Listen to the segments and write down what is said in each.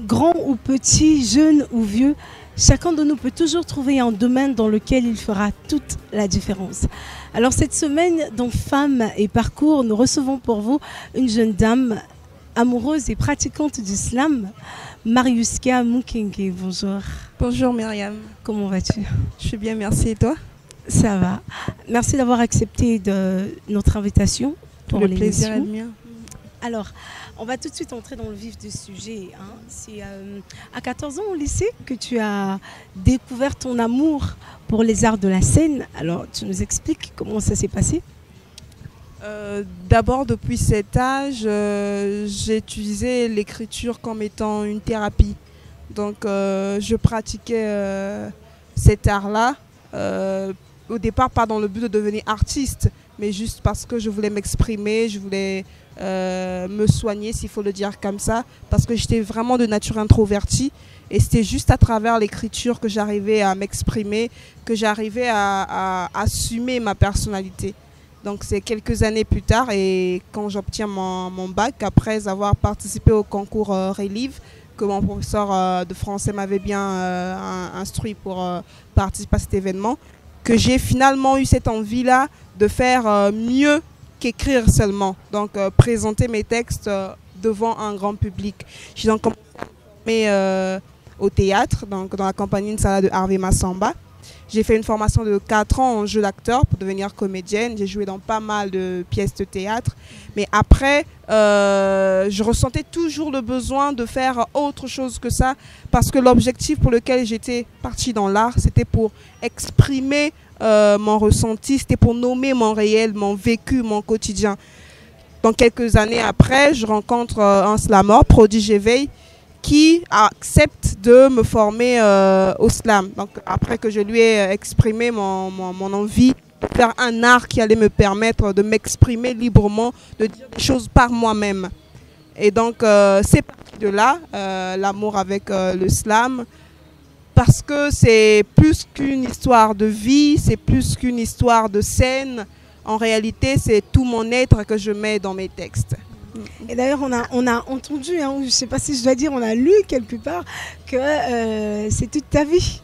Grand ou petit, jeune ou vieux, chacun de nous peut toujours trouver un domaine dans lequel il fera toute la différence. Alors cette semaine, dans Femmes et Parcours, nous recevons pour vous une jeune dame amoureuse et pratiquante d'islam, Mariuska Mukenge. Bonjour. Bonjour Myriam. Comment vas-tu? Je suis bien, merci. Et toi? Ça va. Merci d'avoir accepté de notre invitation pour Le plaisir est mien. Alors, on va tout de suite entrer dans le vif du sujet. hein. C'est euh, à 14 ans au lycée que tu as découvert ton amour pour les arts de la scène. Alors, tu nous expliques comment ça s'est passé? Euh, D'abord, depuis cet âge, euh, j'ai utilisé l'écriture comme étant une thérapie. Donc, je pratiquais cet art-là. au départ, pas dans le but de devenir artiste, mais juste parce que je voulais m'exprimer, je voulais euh, me soigner, s'il faut le dire comme ça, parce que j'étais vraiment de nature introvertie. Et c'était juste à travers l'écriture que j'arrivais à m'exprimer, que j'arrivais à, assumer ma personnalité. Donc c'est quelques années plus tard et quand j'obtiens mon, bac, après avoir participé au concours euh, Relive, que mon professeur euh, de français m'avait bien euh, in- instruit pour participer à cet événement, que j'ai finalement eu cette envie-là de faire mieux qu'écrire seulement. Donc euh, présenter mes textes euh, devant un grand public. J'ai donc commencé euh, au théâtre, donc dans la compagnie Nsala de Harvey Massamba. J'ai fait une formation de 4 ans en jeu d'acteur pour devenir comédienne. J'ai joué dans pas mal de pièces de théâtre. Mais après, euh, je ressentais toujours le besoin de faire autre chose que ça parce que l'objectif pour lequel j'étais partie dans l'art, c'était pour exprimer euh, mon ressenti, c'était pour nommer mon réel, mon vécu, mon quotidien. Donc quelques années après, je rencontre euh, un slammer, Prodige Éveil, qui accepte de me former euh, au slam. Donc après que je lui ai euh, exprimé mon, mon, envie de faire un art qui allait me permettre de m'exprimer librement, de dire des choses par moi-même. Et donc euh, c'est de là, l'amour avec le slam, parce que c'est plus qu'une histoire de vie, c'est plus qu'une histoire de scène. En réalité, c'est tout mon être que je mets dans mes textes. Et d'ailleurs, on a, on a entendu, hein, je ne sais pas si je dois dire, on a lu quelque part que euh, c'est toute ta vie.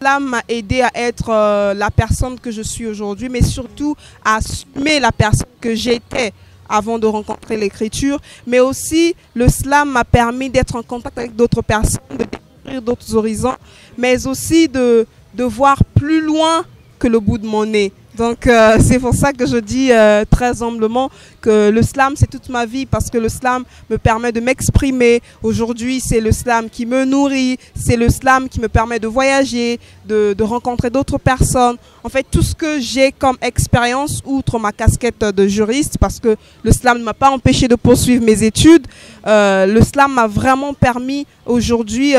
L'islam m'a aidé à être euh, la personne que je suis aujourd'hui, mais surtout à assumer la personne que j'étais avant de rencontrer l'écriture. Mais aussi, le slam m'a permis d'être en contact avec d'autres personnes, de découvrir d'autres horizons, mais aussi de, de voir plus loin que le bout de mon nez. Donc euh, c'est pour ça que je dis euh, très humblement que le slam c'est toute ma vie parce que le slam me permet de m'exprimer. Aujourd'hui c'est le slam qui me nourrit, c'est le slam qui me permet de voyager, de, rencontrer d'autres personnes. En fait tout ce que j'ai comme expérience outre ma casquette de juriste parce que le slam ne m'a pas empêché de poursuivre mes études, euh, le slam m'a vraiment permis aujourd'hui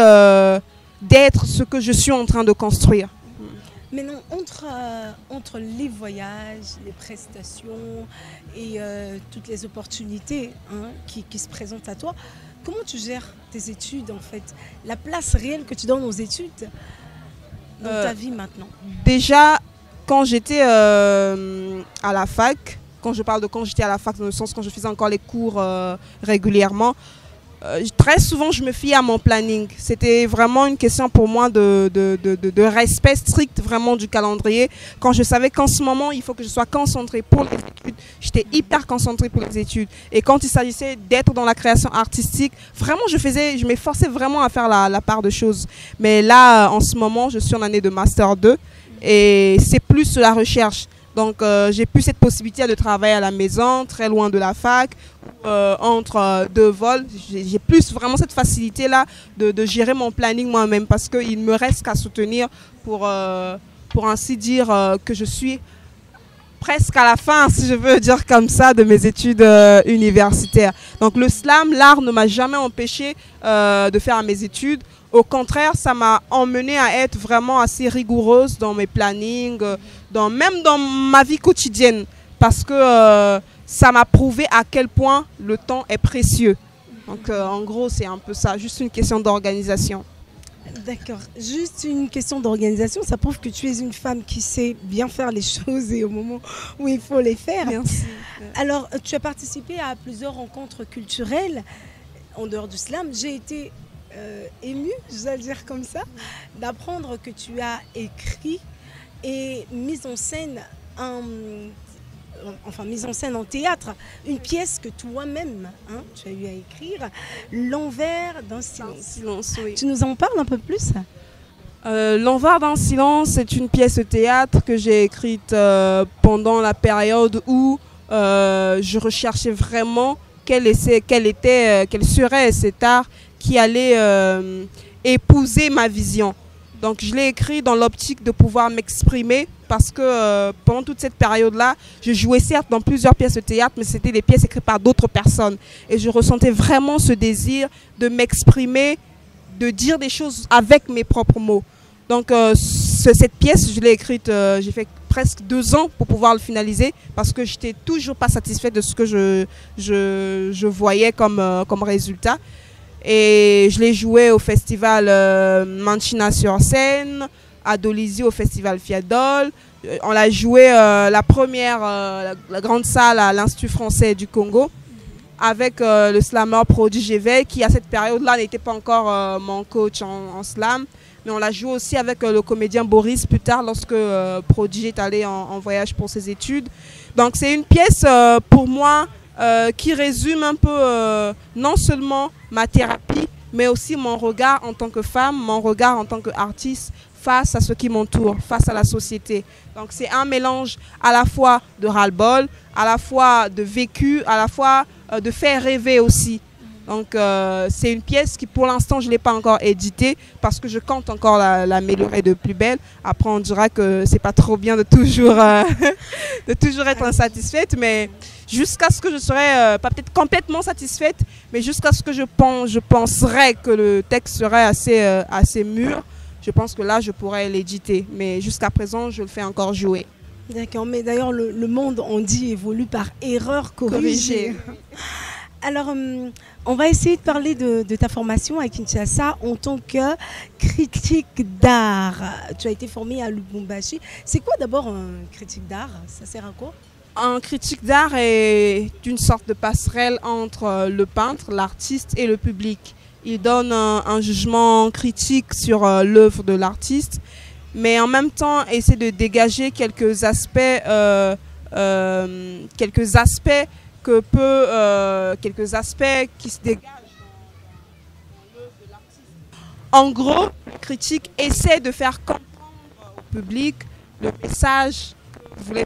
d'être ce que je suis en train de construire. Mais non, entre, euh, entre les voyages, les prestations et euh, toutes les opportunités hein, qui, qui se présentent à toi, comment tu gères tes études en fait? La place réelle que tu donnes aux études dans Euh, ta vie maintenant? déjà, quand j'étais euh, à la fac, quand je parle de quand j'étais à la fac, dans le sens quand je faisais encore les cours euh, régulièrement, euh, très souvent je me fiais à mon planning. C'était vraiment une question pour moi de, de- de respect strict vraiment du calendrier. Quand je savais qu'en ce moment il faut que je sois concentrée pour les études, j'étais hyper concentrée pour les études. Et quand il s'agissait d'être dans la création artistique, vraiment je faisais, je m'efforçais vraiment à faire la, la part de choses. Mais là, euh, en ce moment, je suis en année de master 2 et c'est plus la recherche. Donc euh, j'ai plus cette possibilité de travailler à la maison, très loin de la fac, euh, entre euh, deux vols. J'ai plus vraiment cette facilité-là de, gérer mon planning moi-même parce qu'il me reste qu'à soutenir pour, euh, pour ainsi dire que je suis presque à la fin, si je veux dire comme ça, de mes études universitaires. Donc le slam, l'art ne m'a jamais empêché de faire mes études. Au contraire, ça m'a emmené à être vraiment assez rigoureuse dans mes plannings, dans, même dans ma vie quotidienne, parce que euh, ça m'a prouvé à quel point le temps est précieux. Donc euh, en gros, c'est un peu ça, juste une question d'organisation. D'accord. Juste une question d'organisation. Ça prouve que tu es une femme qui sait bien faire les choses et au moment où il faut les faire. Merci. Alors, tu as participé à plusieurs rencontres culturelles en dehors du slam. J'ai été euh, émue, je dois le dire comme ça, d'apprendre que tu as écrit et mis en scène un enfin mise en scène en théâtre, une pièce que toi-même hein, tu as eu à écrire, L'envers d'un silence. Tu nous en parles un peu plus? Euh, L'envers d'un silence, c'est une pièce de théâtre que j'ai écrite euh, pendant la période où euh, je recherchais vraiment quel, était, quel, était, quel serait cet art qui allait épouser ma vision. Donc je l'ai écrit dans l'optique de pouvoir m'exprimer parce que euh, pendant toute cette période-là, je jouais certes dans plusieurs pièces de théâtre, mais c'était des pièces écrites par d'autres personnes. Et je ressentais vraiment ce désir de m'exprimer, de dire des choses avec mes propres mots. Donc euh, cette pièce, je l'ai écrite, euh, j'ai fait presque deux ans pour pouvoir le finaliser parce que j'étais toujours pas satisfaite de ce que je, voyais comme, comme résultat. Et je l'ai joué au festival Manchina sur scène, à Dolisie au festival Fiadol. Euh, on l'a joué euh, la première, la, grande salle à l'Institut français du Congo avec le slammer Prodigy qui à cette période-là n'était pas encore mon coach en, slam. Mais on l'a joué aussi avec le comédien Boris plus tard lorsque Prodigy est allé en, en, voyage pour ses études. Donc c'est une pièce pour moi euh, qui résume un peu euh, non seulement ma thérapie, mais aussi mon regard en tant que femme, mon regard en tant qu'artiste face à ce qui m'entoure, face à la société. Donc c'est un mélange à la fois de ras-le-bol, à la fois de vécu, à la fois euh, de faire rêver aussi. Donc c'est une pièce qui pour l'instant je ne l'ai pas encore éditée parce que je compte encore l'améliorer de plus belle. Après on dira que c'est pas trop bien de toujours, de toujours être insatisfaite, mais jusqu'à ce que je serais, euh, pas peut-être complètement satisfaite, mais jusqu'à ce que je, pense, je penserais que le texte serait assez, euh, assez mûr. Je pense que là, je pourrais l'éditer. Mais jusqu'à présent, je le fais encore jouer. D'accord, mais d'ailleurs, le, monde, on dit, évolue par erreur corrigée. Alors, hum, on va essayer de parler de, de, ta formation à Kinshasa en tant que critique d'art. Tu as été formé à Lubumbashi. C'est quoi d'abord un critique d'art? Ça sert à quoi? Un critique d'art est une sorte de passerelle entre le peintre, l'artiste et le public. Il donne un, jugement critique sur euh, l'œuvre de l'artiste, mais en même temps essaie de dégager quelques aspects, euh, quelques aspects que peut, quelques aspects qui se dégagent dans, l'œuvre de l'artiste. En gros, le critique essaie de faire comprendre au public le message que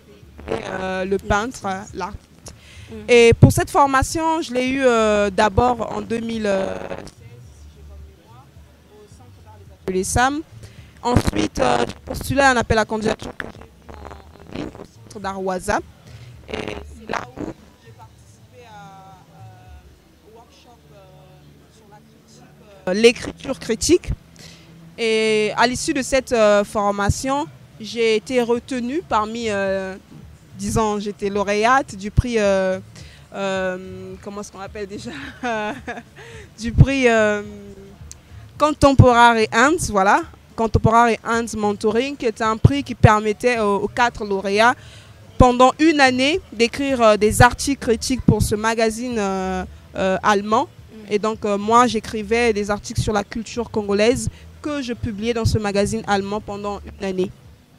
euh, le peintre, l'artiste. Mm. Et pour cette formation, je l'ai eu euh, d'abord en 2016, au Centre ateliers SAM. Ensuite, euh, j'ai postulé un appel à candidature en ligne au Centre d'art Waza. Et c'est là où j'ai participé à, au workshop sur la critique, l'écriture critique. Et à l'issue de cette formation, j'ai été retenue parmi disons, j'étais lauréate du prix, euh, euh, comment est-ce qu'on appelle déjà? Du prix euh, Contemporary Hands, voilà. Contemporary Hands Mentoring, qui est un prix qui permettait aux, quatre lauréats pendant une année d'écrire des articles critiques pour ce magazine allemand. Et donc, moi, j'écrivais des articles sur la culture congolaise que je publiais dans ce magazine allemand pendant une année.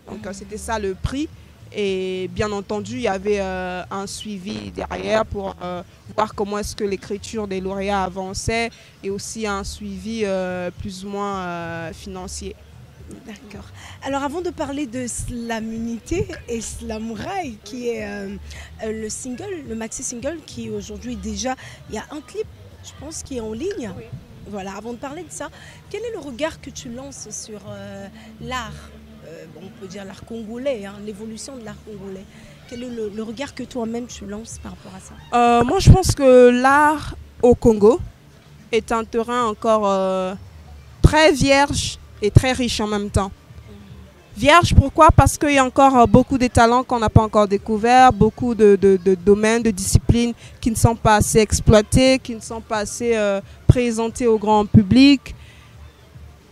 Donc, c'était ça le prix. Et bien entendu, il y avait euh, un suivi derrière pour euh, voir comment est-ce que l'écriture des lauréats avançait et aussi un suivi euh, plus ou moins financier. D'accord. Alors avant de parler de Slamunité et Slamouraï, qui est le single, le maxi single, qui aujourd'hui déjà, il y a un clip, je pense, qui est en ligne. Voilà, avant de parler de ça, quel est le regard que tu lances sur l'art? Euh, on peut dire l'art congolais, hein, l'évolution de l'art congolais. Quel est le, regard que toi-même tu lances par rapport à ça? Euh, Moi, je pense que l'art au Congo est un terrain encore euh, très vierge et très riche en même temps. Vierge, pourquoi? Parce qu'il y a encore beaucoup de talents qu'on n'a pas encore découverts, beaucoup de, domaines, de disciplines qui ne sont pas assez exploités, qui ne sont pas assez présentés au grand public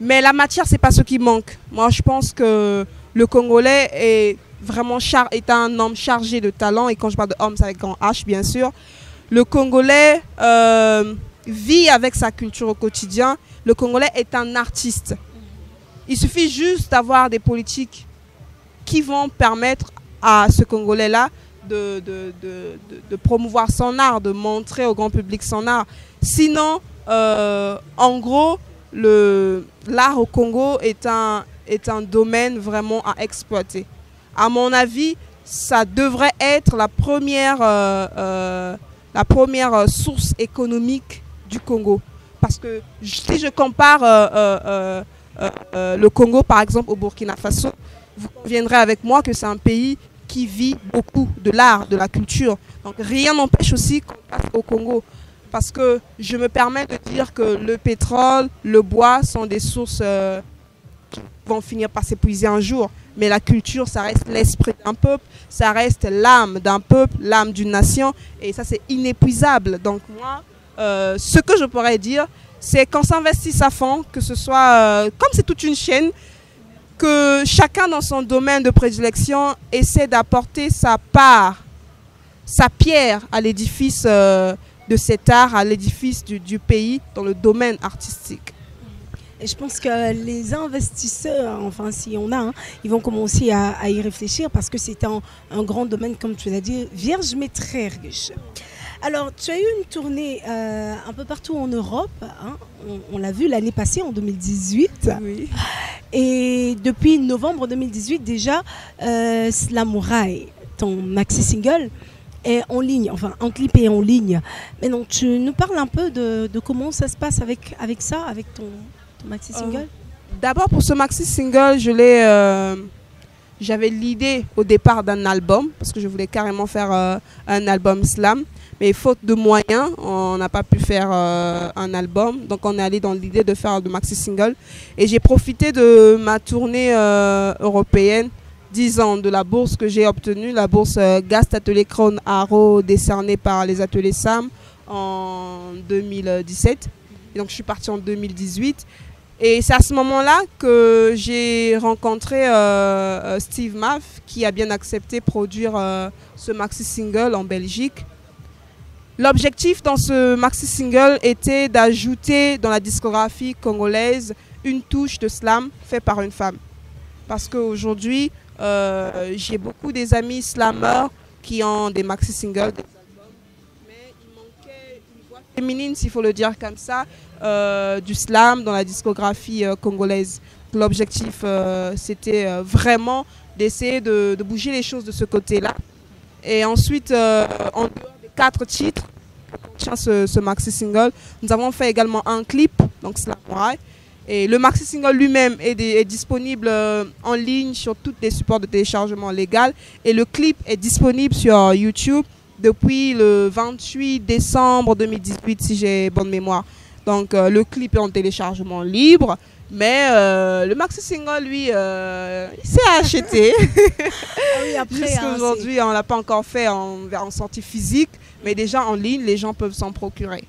Mais la matière, c'est pas ce qui manque. Moi, je pense que le Congolais est vraiment char est un homme chargé de talent. Et quand je parle de homme, c'est avec grand H, bien sûr. Le Congolais euh, vit avec sa culture au quotidien. Le Congolais est un artiste. Il suffit juste d'avoir des politiques qui vont permettre à ce Congolais-là de, promouvoir son art, de montrer au grand public son art. Sinon, euh, en gros, l'art au Congo est un, est un domaine vraiment à exploiter. À mon avis, ça devrait être la première, euh, euh, la première source économique du Congo. Parce que si je compare le Congo, par exemple, au Burkina Faso, vous conviendrez avec moi que c'est un pays qui vit beaucoup de l'art, de la culture. Donc rien n'empêche aussi qu'on passe au Congo. Parce que je me permets de dire que le pétrole, le bois sont des sources euh, qui vont finir par s'épuiser un jour. Mais la culture, ça reste l'esprit d'un peuple, ça reste l'âme d'un peuple, l'âme d'une nation. Et ça, c'est inépuisable. Donc moi, euh, ce que je pourrais dire, c'est qu'on s'investisse à fond, que ce soit, euh, comme c'est toute une chaîne, que chacun dans son domaine de prédilection essaie d'apporter sa part, sa pierre à l'édifice de cet art, à l'édifice du, pays dans le domaine artistique. Et je pense que les investisseurs, enfin si on a, hein, ils vont commencer à, y réfléchir parce que c'est un, un, grand domaine, comme tu l'as dit, vierge mais très riche. Alors, tu as eu une tournée euh, un peu partout en Europe. Hein. On, l'a vu l'année passée, en 2018. Oui. Et depuis novembre 2018, déjà, euh, ton maxi single, est en ligne, enfin un clip est en ligne. Mais donc, tu nous parles un peu de, comment ça se passe avec, avec ça, avec ton, maxi single? euh, D'abord, pour ce maxi single, je l'ai. Euh, j'avais l'idée au départ d'un album, parce que je voulais carrément faire un album slam. Mais faute de moyens, on n'a pas pu faire euh, un album. Donc on est allé dans l'idée de faire de maxi single. Et j'ai profité de ma tournée euh, européenne, 10 ans, de la bourse que j'ai obtenue, la bourse euh, Gast Atelier Crown Arrow décernée par les ateliers SAM en 2017. Et donc je suis partie en 2018. Et c'est à ce moment-là que j'ai rencontré Steve Maff qui a bien accepté produire ce maxi single en Belgique. L'objectif dans ce maxi single était d'ajouter dans la discographie congolaise une touche de slam fait par une femme. Parce qu'aujourd'hui, euh, j'ai beaucoup des amis slammers qui ont des maxi singles, des albums, mais il manquait une voix féminine, s'il faut le dire comme ça, euh, du slam dans la discographie euh, congolaise. L'objectif, c'était vraiment d'essayer de, bouger les choses de ce côté-là. Et ensuite, en dehors quatre titres ce, ce maxi single. Nous avons fait également un clip, donc Slamurai. Et le maxi single lui-même est, est, disponible euh, en ligne sur tous les supports de téléchargement légal. Et le clip est disponible sur YouTube depuis le 28 décembre 2018, si j'ai bonne mémoire. Donc euh, le clip est en téléchargement libre. Mais euh, le maxi single, lui, euh, il s'est acheté. ah oui, après. Hein, Jusqu'aujourd'hui, on ne l'a pas encore fait en, en sortie physique, mais déjà en ligne, les gens peuvent s'en procurer.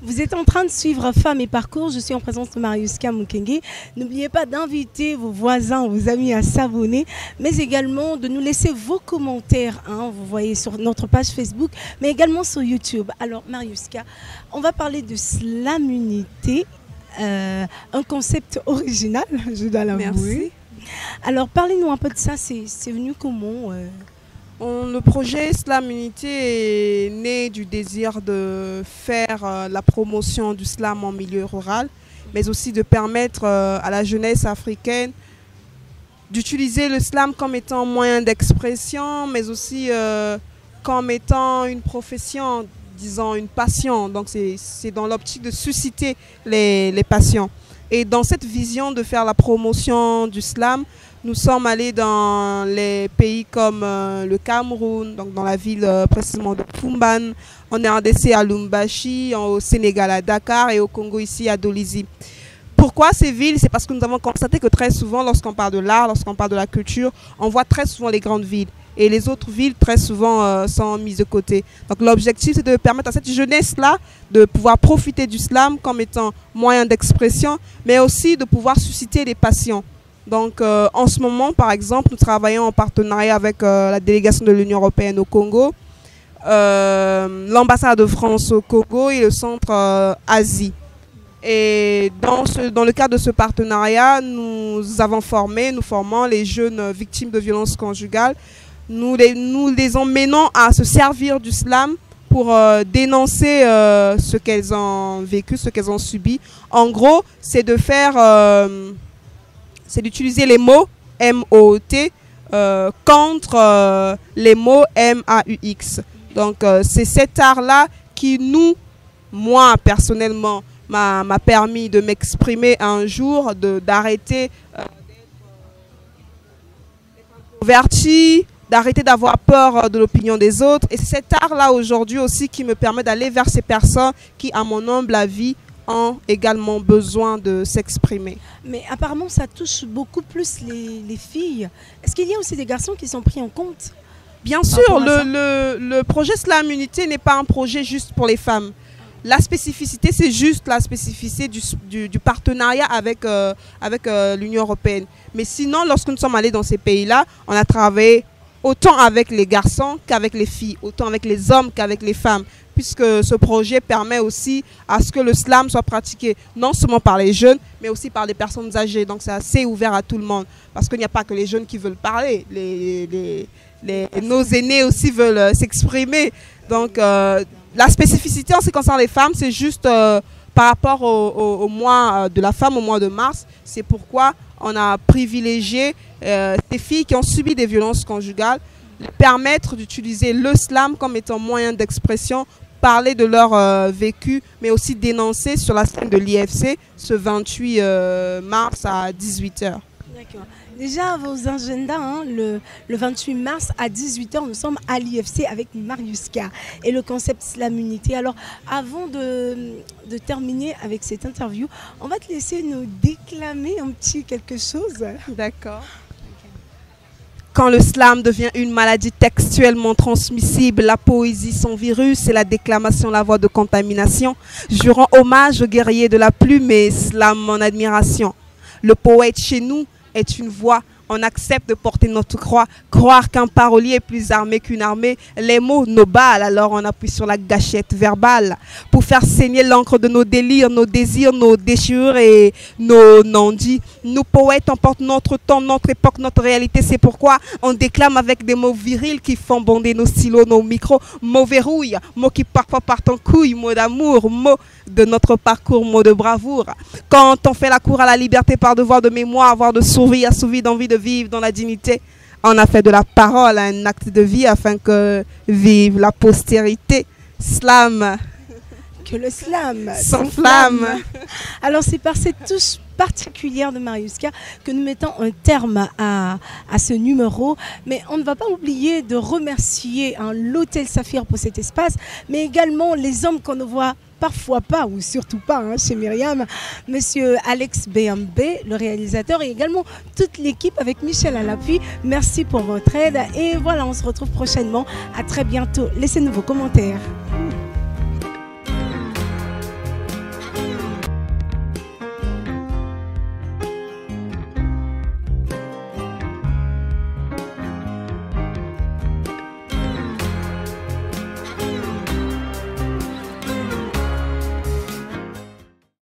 Vous êtes en train de suivre Femmes et Parcours. Je suis en présence de Marius Kamukenge. N'oubliez pas d'inviter vos voisins, vos amis à s'abonner, mais également de nous laisser vos commentaires. Hein, vous voyez sur notre page Facebook, mais également sur YouTube. Alors, Mariuska, on va parler de slamunité euh, un concept original, je dois l'avouer. Alors, parlez-nous un peu de ça. C'est venu comment euh? Le projet Slam Unité est né du désir de faire euh, la promotion du slam en milieu rural, mais aussi de permettre à la jeunesse africaine d'utiliser le slam comme étant moyen d'expression, mais aussi comme étant une profession disons, une passion. Donc, c'est dans l'optique de susciter les, les, passions. Et dans cette vision de faire la promotion du slam, nous sommes allés dans les pays comme euh, le Cameroun, donc dans la ville euh, précisément de Pumban, en RDC à Lumbashi, au Sénégal à Dakar et au Congo ici à Dolisie. pourquoi ces villes? C'est parce que nous avons constaté que très souvent, lorsqu'on parle de l'art, lorsqu'on parle de la culture, on voit très souvent les grandes villes. Et les autres villes, très souvent, euh, sont mises de côté. Donc l'objectif, c'est de permettre à cette jeunesse-là de pouvoir profiter du slam comme étant moyen d'expression, mais aussi de pouvoir susciter des passions. Donc euh, en ce moment, par exemple, nous travaillons en partenariat avec euh, la délégation de l'Union européenne au Congo, l'ambassade de France au Congo et le centre Asie. Et dans, le cadre de ce partenariat, nous avons formé, nous formons les jeunes victimes de violences conjugales. Nous les, nous les emmenons à se servir du slam pour euh, dénoncer euh, ce qu'elles ont vécu, ce qu'elles ont subi. En gros, c'est de faire, euh, c'est d'utiliser les mots M-O-T contre les mots M-A-U-X. Donc, c'est cet art-là qui nous, moi personnellement, m'a permis de m'exprimer un jour, d'arrêter euh, d'être d'arrêter d'avoir peur euh, de l'opinion des autres. Et c'est cet art-là aujourd'hui aussi qui me permet d'aller vers ces personnes qui, à mon humble avis, ont également besoin de s'exprimer. Mais apparemment, ça touche beaucoup plus les, les filles. Est-ce qu'il y a aussi des garçons qui sont pris en compte Bien sûr, le, le, le, projet Slam Unité n'est pas un projet juste pour les femmes. La spécificité, c'est juste la spécificité du, du, partenariat avec, euh, avec euh, l'Union européenne. Mais sinon, lorsque nous sommes allés dans ces pays-là, on a travaillé autant avec les garçons qu'avec les filles, autant avec les hommes qu'avec les femmes, puisque ce projet permet aussi à ce que le slam soit pratiqué non seulement par les jeunes, mais aussi par les personnes âgées. Donc c'est assez ouvert à tout le monde, parce qu'il n'y a pas que les jeunes qui veulent parler, les, nos aînés aussi veulent euh, s'exprimer. Donc la spécificité en ce qui concerne les femmes, c'est juste euh, par rapport au, mois euh, de la femme, au mois de mars. C'est pourquoi on a privilégié euh, ces filles qui ont subi des violences conjugales, permettre d'utiliser le slam comme étant moyen d'expression, parler de leur vécu, mais aussi dénoncer sur la scène de l'IFC ce 28 mars à 18h. D'accord. Déjà, vos agendas, hein, le, 28 mars à 18h, nous sommes à l'IFC avec Marius K et le concept Slam Unité. Alors, avant de, terminer avec cette interview, on va te laisser nous déclamer un petit quelque chose. D'accord. Quand le slam devient une maladie textuellement transmissible, la poésie son virus et la déclamation la voix de contamination, je rends hommage aux guerriers de la plume et slam mon admiration. Le poète chez nous est une voix on accepte de porter notre croix, croire qu'un parolier est plus armé qu'une armée, les mots, nos balles, alors on appuie sur la gâchette verbale pour faire saigner l'encre de nos délires, nos désirs, nos déchirures et nos non-dits. Nous poètes, emportent notre temps, notre époque, notre réalité. C'est pourquoi on déclame avec des mots virils qui font bonder nos stylos, nos micros, mots verrouilles, mots qui parfois partent en couille, mots d'amour, mots de notre parcours, mots de bravoure. Quand on fait la cour à la liberté par devoir de mémoire, avoir de survie, assouvi d'envie de vivre dans la dignité. On a fait de la parole un acte de vie afin que vive la postérité. Slam. Que le slam s'enflamme. Alors c'est par cette touche particulière de Mariuska que nous mettons un terme à, à, ce numéro. Mais on ne va pas oublier de remercier hein, l'Hôtel Saphir pour cet espace, mais également les hommes qu'on voit parfois pas, ou surtout pas hein, chez Myriam, monsieur Alex BMB, le réalisateur, et également toute l'équipe avec Michel à l'appui. Merci pour votre aide. Et voilà, on se retrouve prochainement. À très bientôt. Laissez-nous vos commentaires.